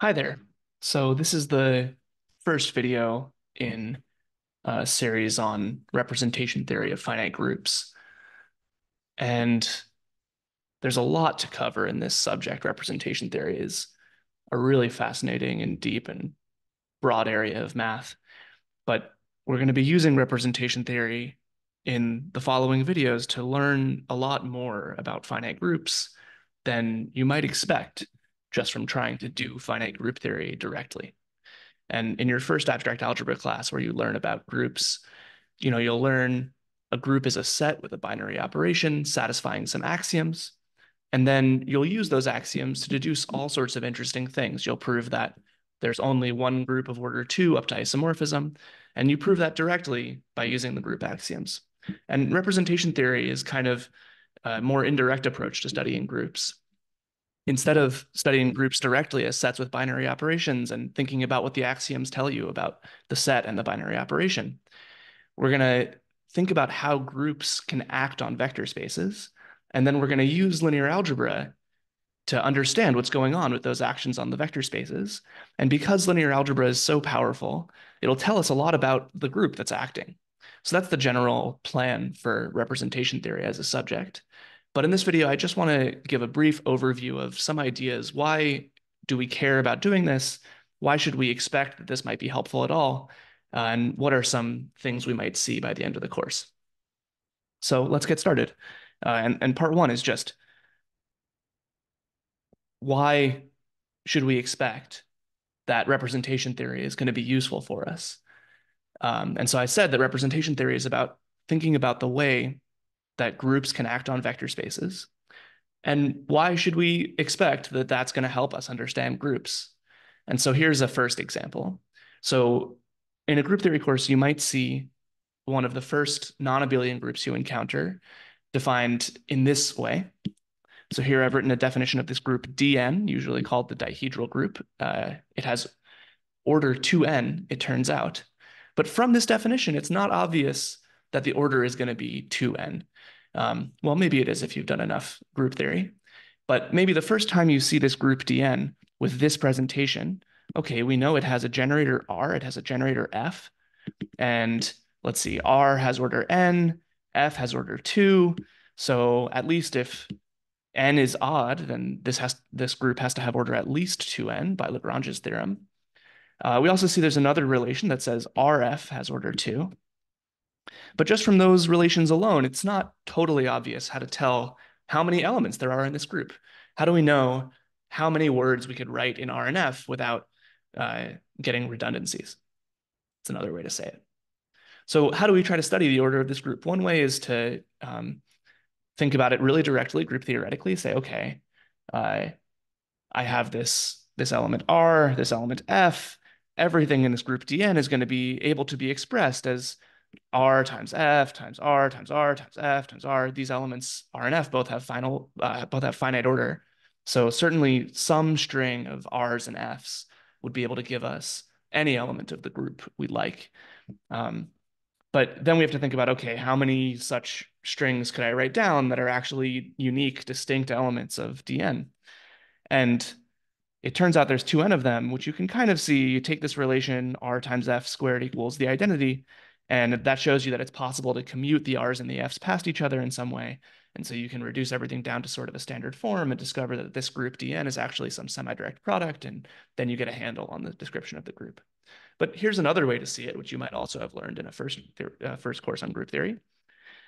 Hi there. So this is the first video in a series on representation theory of finite groups. And there's a lot to cover in this subject. Representation theory is a really fascinating and deep and broad area of math. But we're going to be using representation theory in the following videos to learn a lot more about finite groups than you might expect just from trying to do finite group theory directly. And in your first abstract algebra class where you learn about groups, you know, you'll learn a group is a set with a binary operation satisfying some axioms. And then you'll use those axioms to deduce all sorts of interesting things. You'll prove that there's only one group of order two up to isomorphism, and you prove that directly by using the group axioms. And representation theory is kind of a more indirect approach to studying groups instead of studying groups directly as sets with binary operations and thinking about what the axioms tell you about the set and the binary operation, we're going to think about how groups can act on vector spaces. And then we're going to use linear algebra to understand what's going on with those actions on the vector spaces. And because linear algebra is so powerful, it'll tell us a lot about the group that's acting. So that's the general plan for representation theory as a subject. But in this video, I just want to give a brief overview of some ideas. Why do we care about doing this? Why should we expect that this might be helpful at all? Uh, and what are some things we might see by the end of the course? So let's get started. Uh, and, and part one is just why should we expect that representation theory is going to be useful for us? Um, and so I said that representation theory is about thinking about the way that groups can act on vector spaces. And why should we expect that that's going to help us understand groups? And so here's a first example. So in a group theory course, you might see one of the first non-abelian groups you encounter defined in this way. So here I've written a definition of this group Dn, usually called the dihedral group. Uh, it has order 2n, it turns out. But from this definition, it's not obvious that the order is going to be 2n. Um, well, maybe it is if you've done enough group theory, but maybe the first time you see this group DN with this presentation, okay, we know it has a generator R, it has a generator F, and let's see, R has order N, F has order two. So at least if N is odd, then this has this group has to have order at least 2N by Lagrange's theorem. Uh, we also see there's another relation that says RF has order 2. But just from those relations alone, it's not totally obvious how to tell how many elements there are in this group. How do we know how many words we could write in RNF without uh, getting redundancies? It's another way to say it. So how do we try to study the order of this group? One way is to um, think about it really directly, group theoretically, say, okay, uh, I have this, this element R, this element F, everything in this group Dn is going to be able to be expressed as r times f times r times r times f times r. These elements r and f both have final uh, both have finite order. So certainly some string of r's and f's would be able to give us any element of the group we like. Um, but then we have to think about, okay, how many such strings could I write down that are actually unique, distinct elements of Dn? And it turns out there's 2n of them, which you can kind of see. You take this relation r times f squared equals the identity, and that shows you that it's possible to commute the R's and the F's past each other in some way. And so you can reduce everything down to sort of a standard form and discover that this group Dn is actually some semi-direct product. And then you get a handle on the description of the group. But here's another way to see it, which you might also have learned in a first, uh, first course on group theory,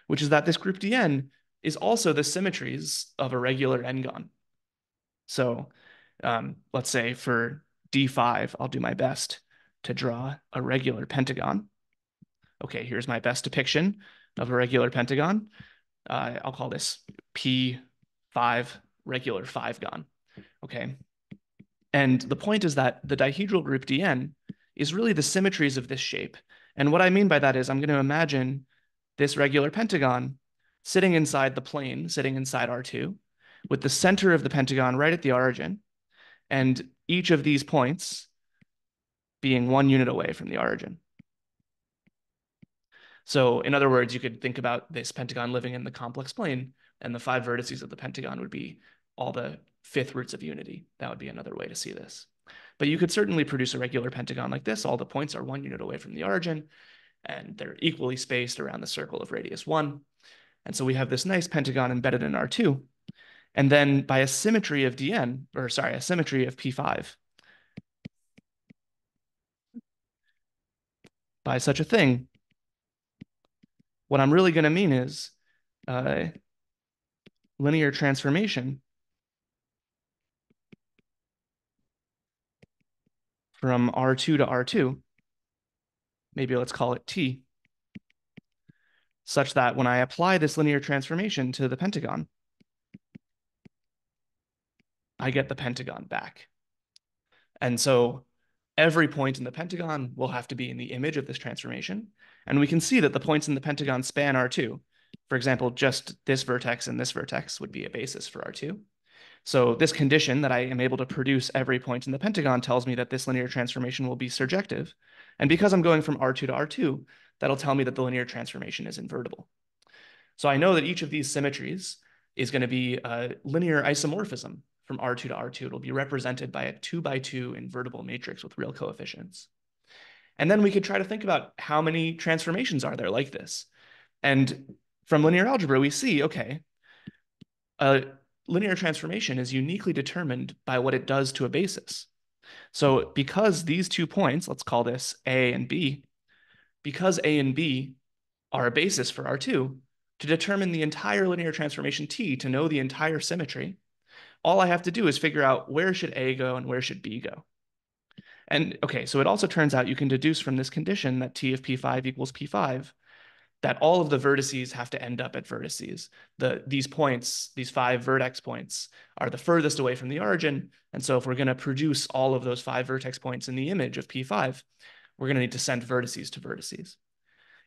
which is that this group Dn is also the symmetries of a regular n-gon. So um, let's say for D5, I'll do my best to draw a regular pentagon okay, here's my best depiction of a regular pentagon. Uh, I'll call this P5 regular five gon. Okay. And the point is that the dihedral group Dn is really the symmetries of this shape. And what I mean by that is I'm going to imagine this regular pentagon sitting inside the plane, sitting inside R2, with the center of the pentagon right at the origin, and each of these points being one unit away from the origin. So in other words, you could think about this pentagon living in the complex plane, and the five vertices of the pentagon would be all the fifth roots of unity. That would be another way to see this. But you could certainly produce a regular pentagon like this. All the points are one unit away from the origin, and they're equally spaced around the circle of radius one. And so we have this nice pentagon embedded in R2. And then by a symmetry of Dn, or sorry, a symmetry of P5, by such a thing, what I'm really going to mean is uh, linear transformation from R2 to R2, maybe let's call it T, such that when I apply this linear transformation to the pentagon, I get the pentagon back. And so every point in the pentagon will have to be in the image of this transformation. And we can see that the points in the pentagon span R2. For example, just this vertex and this vertex would be a basis for R2. So this condition that I am able to produce every point in the pentagon tells me that this linear transformation will be surjective. And because I'm going from R2 to R2, that'll tell me that the linear transformation is invertible. So I know that each of these symmetries is going to be a linear isomorphism from R2 to R2. It'll be represented by a two by two invertible matrix with real coefficients. And then we could try to think about how many transformations are there like this. And from linear algebra, we see, okay, a linear transformation is uniquely determined by what it does to a basis. So because these two points, let's call this A and B, because A and B are a basis for R2, to determine the entire linear transformation T, to know the entire symmetry, all I have to do is figure out where should A go and where should B go. And okay, so it also turns out you can deduce from this condition that T of P5 equals P5, that all of the vertices have to end up at vertices. The, these points, these five vertex points, are the furthest away from the origin. And so if we're going to produce all of those five vertex points in the image of P5, we're going to need to send vertices to vertices.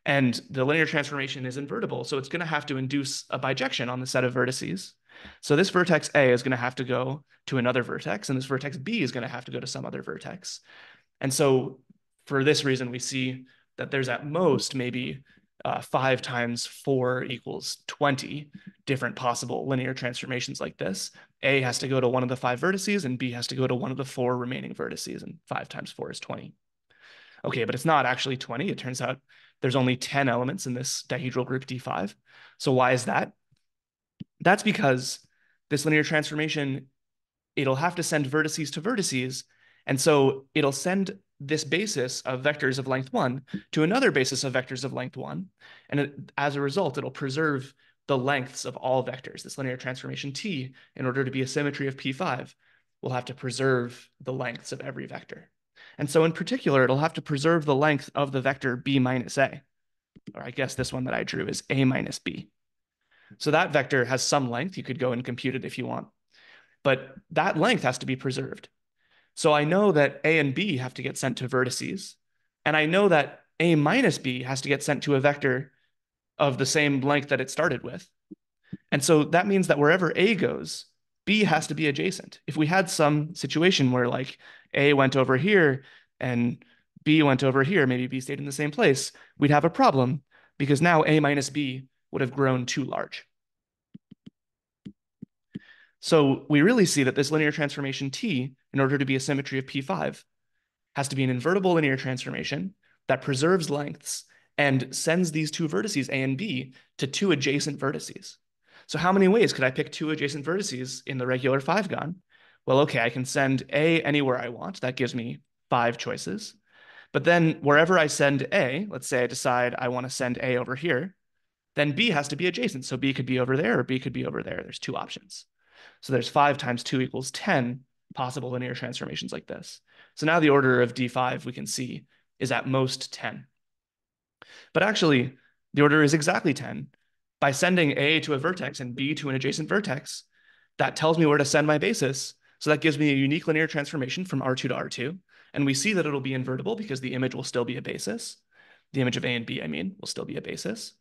And the linear transformation is invertible, so it's going to have to induce a bijection on the set of vertices. So this vertex A is going to have to go to another vertex, and this vertex B is going to have to go to some other vertex. And so for this reason, we see that there's at most maybe uh, five times four equals 20 different possible linear transformations like this. A has to go to one of the five vertices and B has to go to one of the four remaining vertices and five times four is 20. Okay, but it's not actually 20. It turns out there's only 10 elements in this dihedral group D5. So why is that? That's because this linear transformation, it'll have to send vertices to vertices. And so it'll send this basis of vectors of length one to another basis of vectors of length one. And it, as a result, it'll preserve the lengths of all vectors. This linear transformation T, in order to be a symmetry of P5, will have to preserve the lengths of every vector. And so in particular, it'll have to preserve the length of the vector B minus A. Or I guess this one that I drew is A minus B. So that vector has some length. You could go and compute it if you want. But that length has to be preserved. So I know that A and B have to get sent to vertices. And I know that A minus B has to get sent to a vector of the same length that it started with. And so that means that wherever A goes, B has to be adjacent. If we had some situation where like A went over here and B went over here, maybe B stayed in the same place, we'd have a problem because now A minus B would have grown too large. So we really see that this linear transformation T, in order to be a symmetry of P5, has to be an invertible linear transformation that preserves lengths and sends these two vertices A and B to two adjacent vertices. So how many ways could I pick two adjacent vertices in the regular five-gon? Well, okay, I can send A anywhere I want. That gives me five choices. But then wherever I send A, let's say I decide I want to send A over here, then B has to be adjacent. So B could be over there or B could be over there. There's two options. So there's five times two equals 10 possible linear transformations like this. So now the order of D5 we can see is at most 10. But actually, the order is exactly 10. By sending A to a vertex and B to an adjacent vertex, that tells me where to send my basis. So that gives me a unique linear transformation from R2 to R2. And we see that it'll be invertible because the image will still be a basis. The image of A and B, I mean, will still be a basis.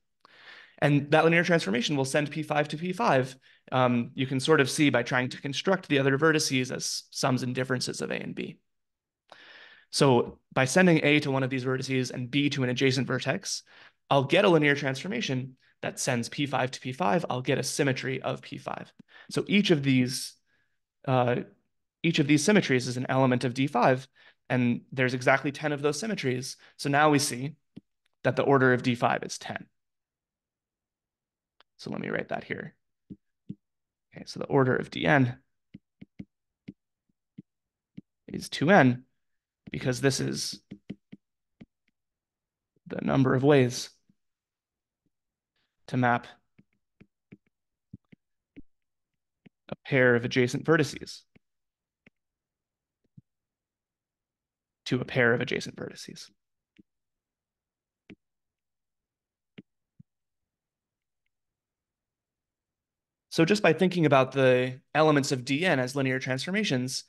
And that linear transformation will send P5 to P5. Um, you can sort of see by trying to construct the other vertices as sums and differences of A and B. So by sending A to one of these vertices and B to an adjacent vertex, I'll get a linear transformation that sends P5 to P5. I'll get a symmetry of P5. So each of these uh, each of these symmetries is an element of D5, and there's exactly 10 of those symmetries. So now we see that the order of D5 is 10. So let me write that here. Okay, so the order of Dn is 2n because this is the number of ways to map a pair of adjacent vertices to a pair of adjacent vertices. So just by thinking about the elements of Dn as linear transformations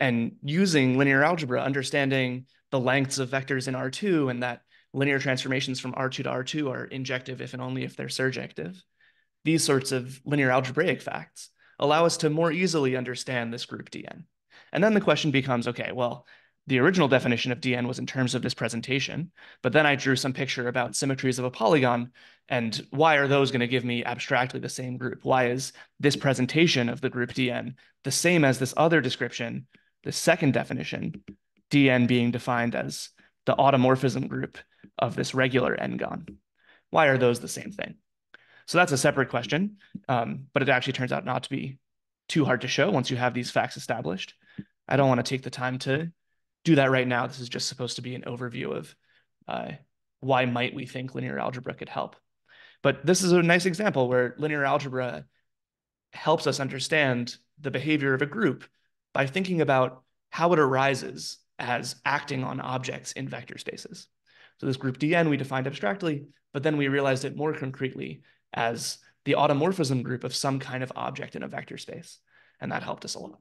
and using linear algebra, understanding the lengths of vectors in R2 and that linear transformations from R2 to R2 are injective if and only if they're surjective. These sorts of linear algebraic facts allow us to more easily understand this group Dn. And then the question becomes, okay, well, the original definition of Dn was in terms of this presentation, but then I drew some picture about symmetries of a polygon, and why are those going to give me abstractly the same group? Why is this presentation of the group Dn the same as this other description, the second definition, Dn being defined as the automorphism group of this regular n-gon? Why are those the same thing? So that's a separate question, um, but it actually turns out not to be too hard to show once you have these facts established. I don't want to take the time to do that right now. This is just supposed to be an overview of uh, why might we think linear algebra could help. But this is a nice example where linear algebra helps us understand the behavior of a group by thinking about how it arises as acting on objects in vector spaces. So this group Dn we defined abstractly, but then we realized it more concretely as the automorphism group of some kind of object in a vector space. And that helped us a lot.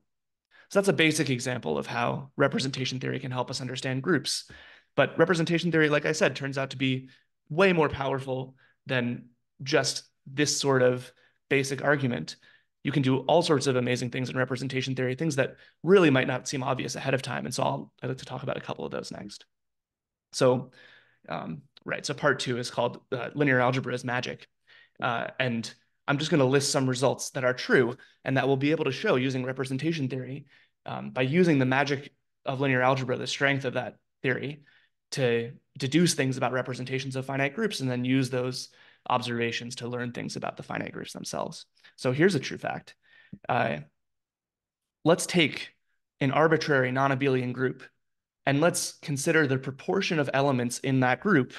So that's a basic example of how representation theory can help us understand groups. But representation theory, like I said, turns out to be way more powerful than just this sort of basic argument. You can do all sorts of amazing things in representation theory, things that really might not seem obvious ahead of time. And so I'll, I'd like to talk about a couple of those next. So, um, right, so part two is called uh, linear algebra is magic. Uh, and I'm just going to list some results that are true and that we'll be able to show using representation theory um, by using the magic of linear algebra, the strength of that theory, to deduce things about representations of finite groups and then use those observations to learn things about the finite groups themselves. So here's a true fact. Uh, let's take an arbitrary non-abelian group and let's consider the proportion of elements in that group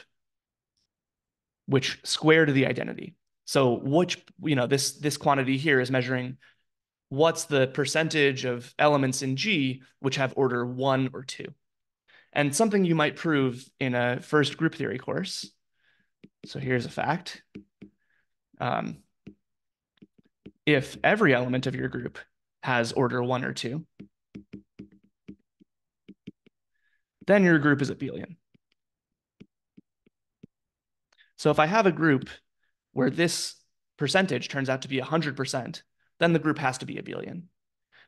which square to the identity. So which, you know, this, this quantity here is measuring what's the percentage of elements in G which have order one or two. And something you might prove in a first group theory course. So here's a fact. Um, if every element of your group has order one or two, then your group is abelian. So if I have a group where this percentage turns out to be 100%, then the group has to be abelian.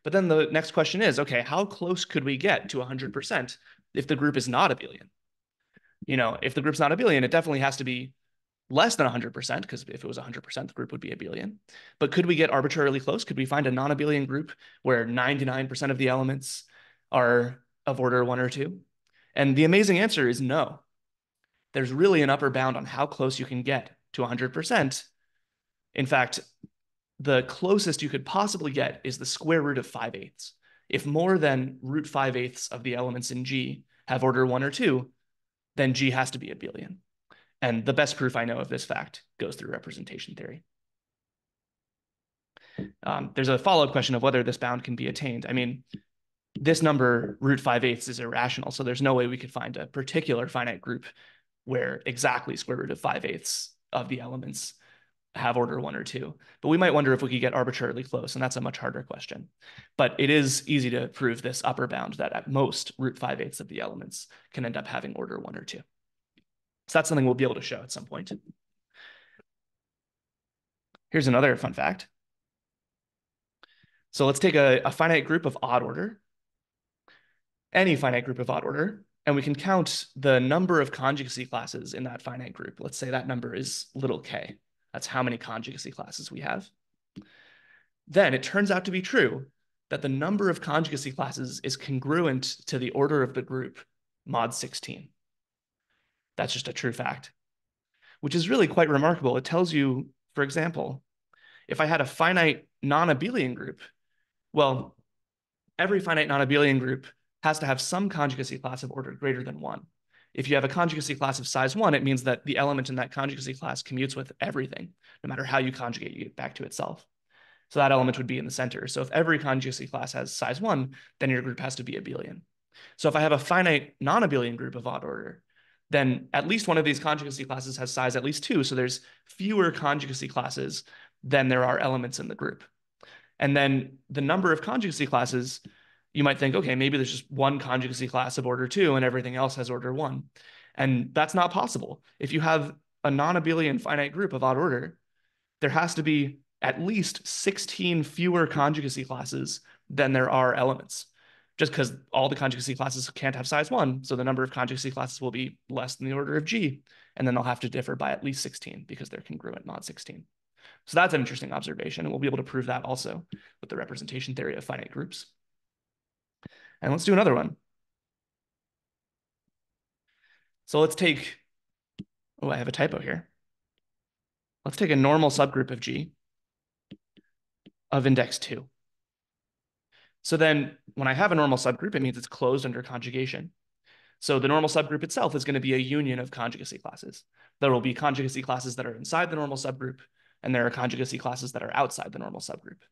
But then the next question is, okay, how close could we get to 100% if the group is not abelian? You know, if the group's not abelian, it definitely has to be less than 100%, because if it was 100%, the group would be abelian. But could we get arbitrarily close? Could we find a non-abelian group where 99% of the elements are of order one or two? And the amazing answer is no. There's really an upper bound on how close you can get to 100%. In fact, the closest you could possibly get is the square root of 5 eighths. If more than root 5 eighths of the elements in G have order 1 or 2, then G has to be abelian. And the best proof I know of this fact goes through representation theory. Um, there's a follow-up question of whether this bound can be attained. I mean, this number, root 5 eighths, is irrational, so there's no way we could find a particular finite group where exactly square root of 5 eighths of the elements have order one or two. But we might wonder if we could get arbitrarily close, and that's a much harder question. But it is easy to prove this upper bound that at most root 5 eighths of the elements can end up having order one or two. So that's something we'll be able to show at some point. Here's another fun fact. So let's take a, a finite group of odd order, any finite group of odd order, and we can count the number of conjugacy classes in that finite group. Let's say that number is little k. That's how many conjugacy classes we have. Then it turns out to be true that the number of conjugacy classes is congruent to the order of the group mod 16. That's just a true fact, which is really quite remarkable. It tells you, for example, if I had a finite non-abelian group, well, every finite non-abelian group has to have some conjugacy class of order greater than one. If you have a conjugacy class of size one, it means that the element in that conjugacy class commutes with everything. No matter how you conjugate, you get back to itself. So that element would be in the center. So if every conjugacy class has size one, then your group has to be abelian. So if I have a finite non-abelian group of odd order, then at least one of these conjugacy classes has size at least two. So there's fewer conjugacy classes than there are elements in the group. And then the number of conjugacy classes, you might think, okay, maybe there's just one conjugacy class of order two and everything else has order one. And that's not possible. If you have a non-abelian finite group of odd order, there has to be at least 16 fewer conjugacy classes than there are elements just because all the conjugacy classes can't have size one. So the number of conjugacy classes will be less than the order of G. And then they'll have to differ by at least 16 because they're congruent mod 16. So that's an interesting observation. And we'll be able to prove that also with the representation theory of finite groups. And let's do another one. So let's take, oh, I have a typo here. Let's take a normal subgroup of G of index two. So then when I have a normal subgroup, it means it's closed under conjugation. So the normal subgroup itself is going to be a union of conjugacy classes. There will be conjugacy classes that are inside the normal subgroup, and there are conjugacy classes that are outside the normal subgroup.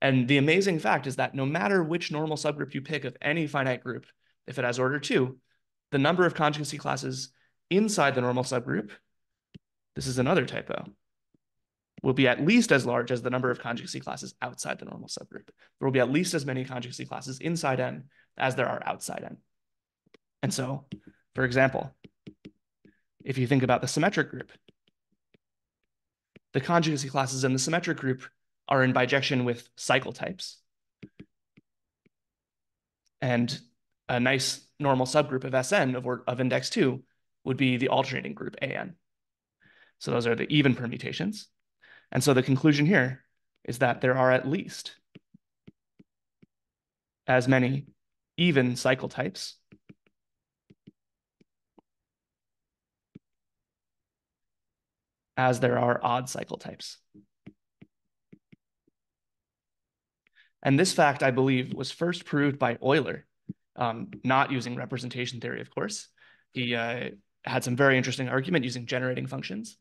And the amazing fact is that no matter which normal subgroup you pick of any finite group, if it has order two, the number of conjugacy classes inside the normal subgroup, this is another typo, will be at least as large as the number of conjugacy classes outside the normal subgroup. There will be at least as many conjugacy classes inside N as there are outside N. And so, for example, if you think about the symmetric group, the conjugacy classes in the symmetric group are in bijection with cycle types. And a nice normal subgroup of Sn of, of index 2 would be the alternating group An. So those are the even permutations. And so the conclusion here is that there are at least as many even cycle types as there are odd cycle types. And this fact, I believe, was first proved by Euler, um, not using representation theory, of course. He uh, had some very interesting argument using generating functions.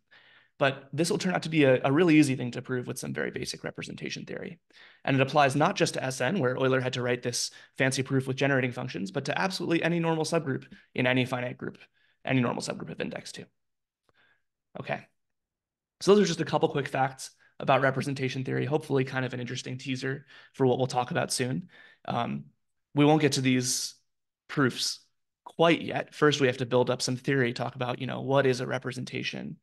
But this will turn out to be a, a, really easy thing to prove with some very basic representation theory. And it applies not just to Sn, where Euler had to write this fancy proof with generating functions, but to absolutely any normal subgroup in any finite group, any normal subgroup of index 2. Okay, so those are just a couple quick facts about representation theory, hopefully kind of an interesting teaser for what we'll talk about soon. Um, we won't get to these proofs quite yet. First, we have to build up some theory, talk about, you know, what is a representation?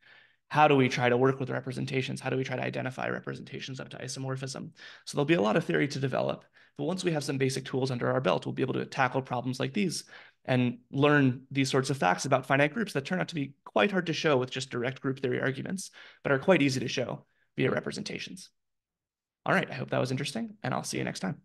how do we try to work with representations? How do we try to identify representations up to isomorphism? So there'll be a lot of theory to develop. But once we have some basic tools under our belt, we'll be able to tackle problems like these and learn these sorts of facts about finite groups that turn out to be quite hard to show with just direct group theory arguments, but are quite easy to show via representations. All right, I hope that was interesting, and I'll see you next time.